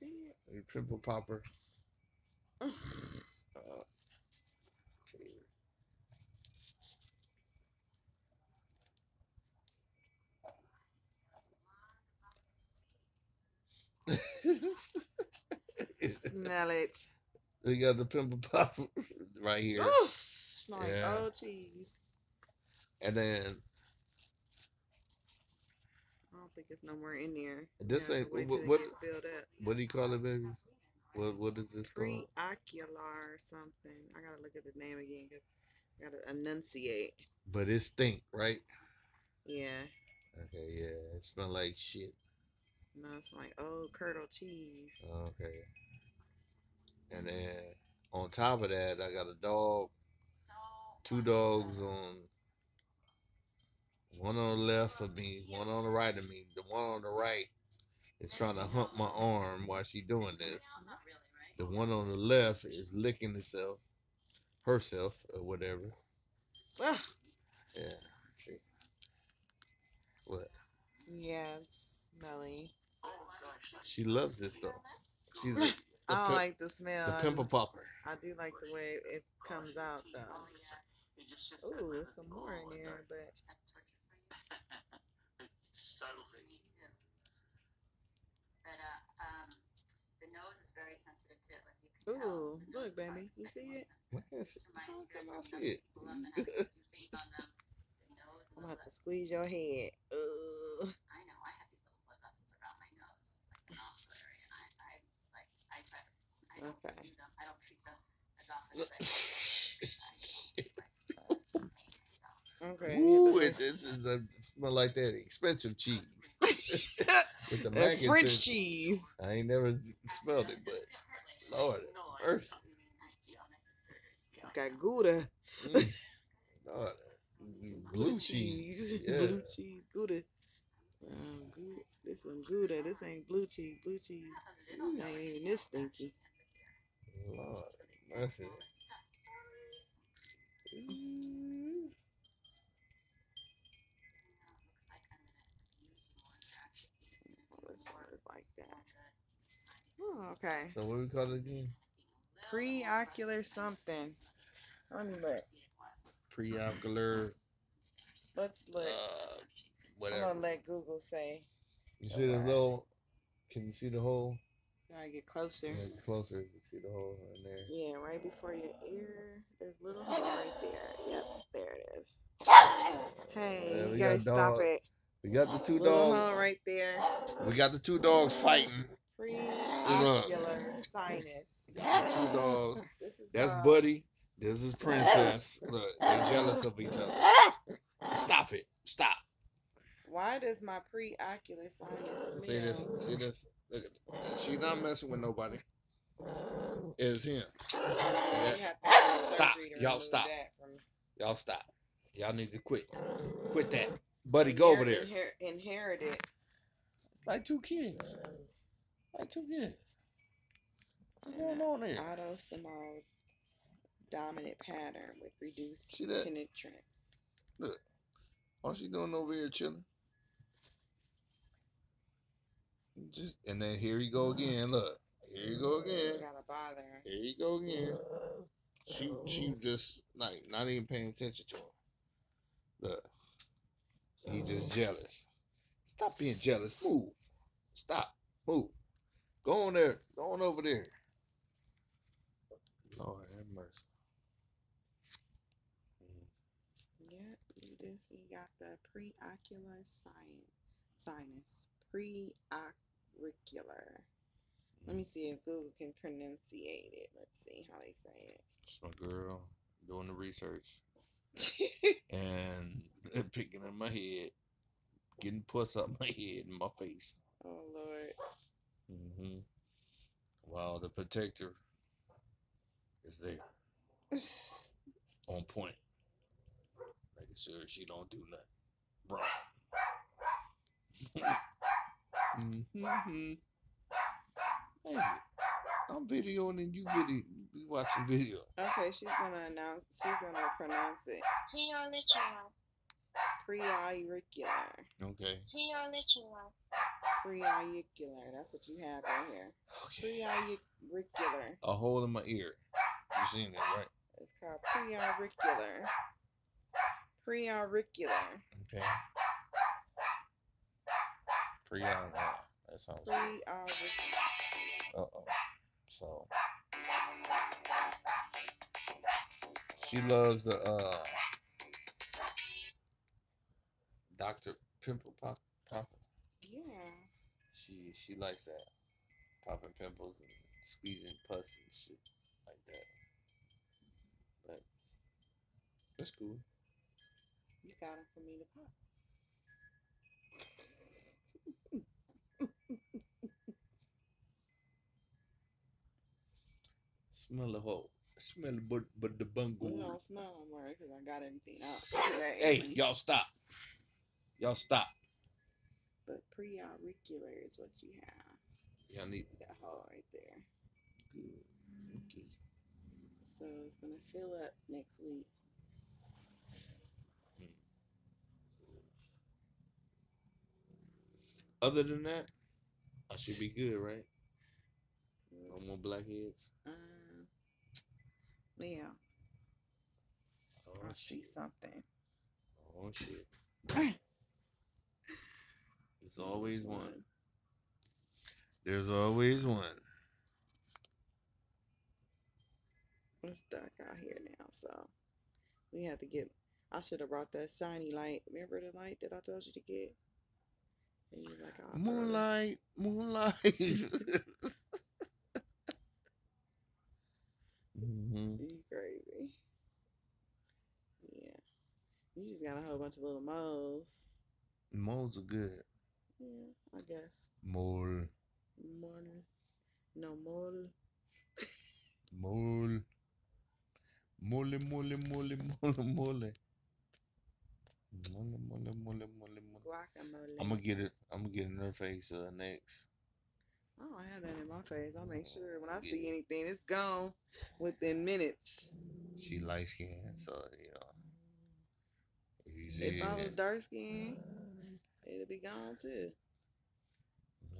see A pimple popper. it? Uh. Smell it. we got the pimple popper right here, Ooh, like Yeah. oh cheese. and then I don't think it's no more in there. This ain't- what- what- what do you call it, baby? What what is this called? Preocular or something. I gotta look at the name again. I gotta enunciate. But it stink, right? Yeah. Okay, yeah. It smell like shit. No, it's like old curdled cheese. Okay. And then on top of that, I got a dog, two dogs on one on the left of me, one on the right of me. The one on the right is trying to hump my arm while she's doing this. The one on the left is licking herself, herself or whatever. Ah, Yeah. See. What? yeah, it's smelly. She loves this though. She's a, the, I don't like the smell. the pimple popper. I do like the way it comes out though. Ooh, there's some more in there, but But uh, um, the nose is very sensitive too, as you can tell. ooh, The look, baby, you see it? most What is sensitive. How can I see it? people love to have to do things on them. The nose is I'm a gonna have to little squeeze your head. Ugh. I know I have these little blood vessels around my nose, like the nostril area, and I, I like I try. I don't Okay. do them. I don't treat them as often as I should. I just, like, uh, myself. Okay. Ooh, yeah, it, this is a smell like that expensive cheese. With the that- mac and French cheese. cheese. I ain't never smelled it, but Lord, mercy. Got Gouda. Mm. Lord, mm, blue cheese. Yeah. Blue cheese. Gouda. Um, Gouda. This one Gouda. This ain't blue cheese. Blue cheese ain't even this stinky. Lord, mercy. Mm. Oh, okay. So what we call it again? Preocular something. Let me look. Preocular, Let's look. uh, I'm gonna let Google say. You see this little? Can you see the hole? Gotta get closer. Yeah, closer. You see the hole in there. Yeah, right before your ear. There's a little hole right there. Yep, there it is. Hey, Yeah, we you got gotta stop dog- it. We got the two Little dogs. hole right there. We got the two dogs fighting. Preocular sinus. Two dogs. That's the- Buddy. This is Princess. Look, they're jealous of each other. Stop it. Stop. Why does my preocular sinus See this? See this? Look at that. She's not messing with nobody. It's him. See You that? have to have Stop. Y'all stop. Y'all stop. Y'all need to quit. Quit that. Buddy, go over there. Inher- inherited. It's like two kids. Like two kids. What's going on there? Autosomal dominant pattern with reduced See that? penetrance. What's she doing over here chilling? Just and then here you go again. Look, here you go again. Gotta bother. Here you go again. She she just like not even paying attention to him. Look, he just jealous. Stop being jealous. Move. Stop. Move. Go on there. Go on over there. Lord have mercy. Yep, you you got the preocular sin- sinus. Preauricular. Let me see if Google can pronunciate it. Let's see how they say it. It's my girl doing the research and picking in my head, getting puss up my head and my face. oh Lord. Hmm While the protector is there on point, making sure she don't do nothing wrong. hmm Hey, I'm videoing and you video, you watching video. Okay, she's gonna announce. She's gonna pronounce it. Key on the channel. Preauricular. Okay. Preauricular. Preauricular. That's what you have right here. Okay. Preauricular. A hole in my ear. You seen that, right? It's called preauricular. Preauricular. Okay. Pre on that. That sounds good. Preauricular. Uh oh. So she loves the uh Dr. Pimple Pop Pop. Yeah. She she likes that. Popping pimples and squeezing pus and shit like that. But that's cool. You got them for me to pop. Smell the hole. Smell the but but the bungle. You don't smell them right because I got everything out today. Hey, y'all stop. Y'all stop. But preauricular is what you have. Y'all need That hole right there. good. Okay. So it's gonna fill up next week. Other than that, I should be good, right? No more blackheads. Um, yeah, Oh I see something. Oh shit. There's always one. There's always one. It's dark out here now, so we have to get. I should have brought that shiny light. Remember the light that I told you to get? And you was like, oh, Moonlight, moonlight. hmm You crazy. Yeah. You just got a whole bunch of little moles. Moles are good. Yeah, I guess. Mole, Mole. No mole. mole, mole, mole, mole, mole, mole. Mole, mole, mole, mole, mole. Guacamole. I'm gonna get it. I'm gonna get it in her face uh, next. I don't have that in my face. I make sure when I see anything, it's gone within minutes. She light skinned, so you know. If you see If I was dark skinned, be gone too.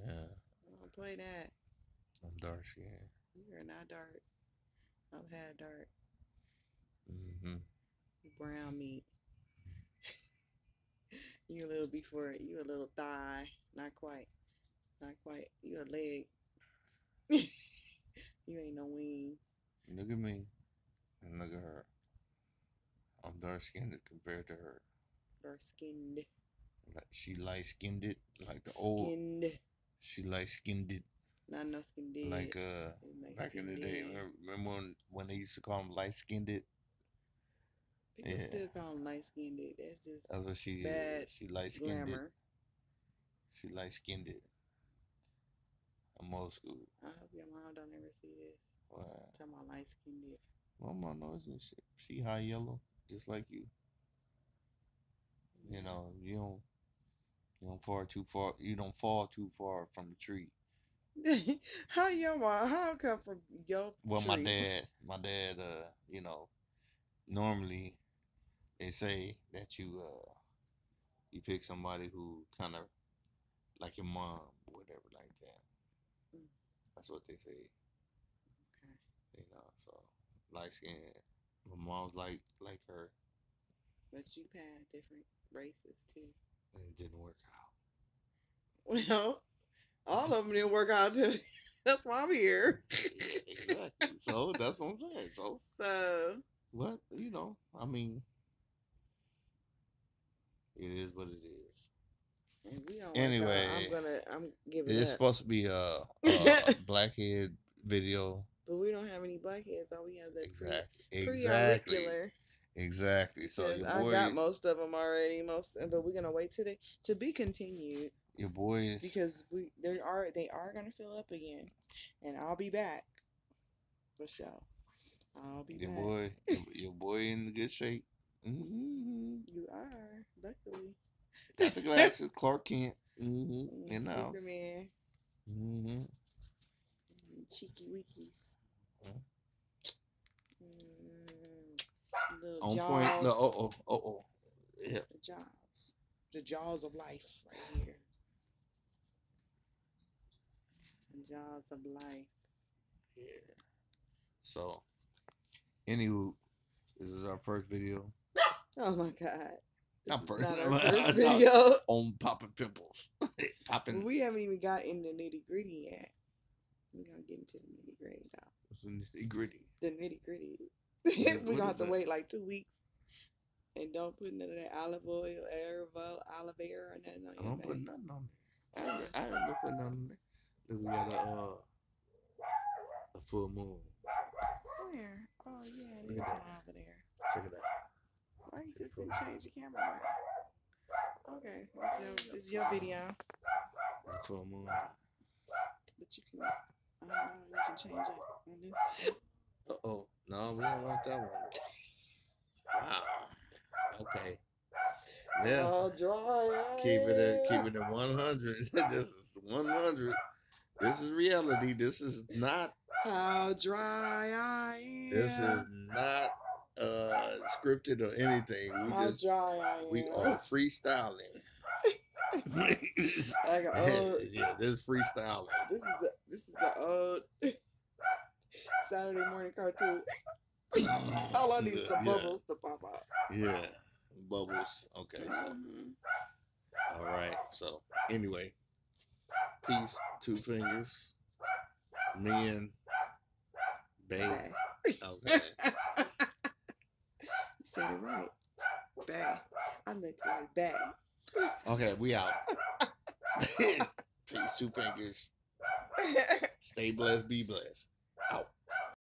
yeah, I don't play that. I'm dark skinned. You're not dark. I've had dark. Mm-hmm. Brown meat. you a little before it. You a little thigh. Not quite. Not quite. You a leg. you ain't no wing. Look at me, and look at her. I'm dark skinned compared to her. Dark skinned. Like she light skinned it, like the old. Skinned. She light skinned it, Not no skin dead. like uh, It's back in the day. Remember, remember when when they used to call them light skinned it? People yeah. still call them light skinned. It. That's just That's what she Bad. She light skinned it. She light skinned it. I'm old school. I hope your mom don't ever see this. Wow. Talking about light skinned. it. My mom knows this shit. She high yellow, just like you. You know, you don't you don't fall too far you don't fall too far from the tree. how your mom? How come from your? Well my dad my dad uh, you know, normally they say that you uh you pick somebody who kinda like your mom or whatever like that. Mm. That's what they say. Okay. You know, so light skin my mom's like like her But you had different races too. And it didn't work out. Well, all of them didn't work out. Too. That's why I'm here. exactly. So that's what I'm saying. So So what you know, I mean it is what it is. and we. Anyway, out, I'm gonna. I'm giving It is up. supposed to be a, a blackhead video. But we don't have any blackheads. All we have the Exactly. pre Exactly. Exactly. So your I got most of them already. Most, but we're gonna wait till they to be continued your boy is because we they are they are gonna fill up again, and I'll be back for sure. I'll be your back. boy your, your boy in good shape. hmm You are luckily. Got the glasses, Clark Kent. hmm Mm, the house. Superman, hmm cheeky weekies. Huh? Little On jaws. point. No, oh, oh, oh, oh. Yeah. The jaws. The jaws of life right here. The jaws of life. Yeah. So, anywho, this is our first video. Oh my god. Not first. Not our first video. on popping pimples. popping. we haven't even got in the nitty gritty yet. We're gonna get into the nitty gritty now. What's the nitty gritty? The nitty gritty. Yeah, We're what gonna have to that? wait like two weeks. And don't put none of that olive oil, olive oil, olive oil, or nothing on I don't put nothing on there. I haven't, I haven't put nothing on there. Look, we got a uh, a full moon. Where? Oh yeah, it Look at one that. over there. Check it out. Why you just didn't change the camera? around? Okay, this is your, this is your video, A full moon. but you can, uh, you can change it. on this. Uh oh. No, we don't want that one. Wow. Okay. Yeah. Oh, dry. Keep it at keep it at one hundred. this is one hundred. This is reality. This is not How dry I am. this is not uh scripted or anything. We How just dry I am. we are freestyling. Like a old, yeah, this is freestyling. this is the this is the old Saturday morning cartoon. All I need is some Yeah. bubbles to pop out. Yeah. Bubbles. Okay. So, Mhm. all right. So anyway. Peace, two fingers. Me and Babe. Bang. Okay. You said it right. Bang. I look like bang. Okay, we out. Peace, two fingers. Stay blessed, be blessed.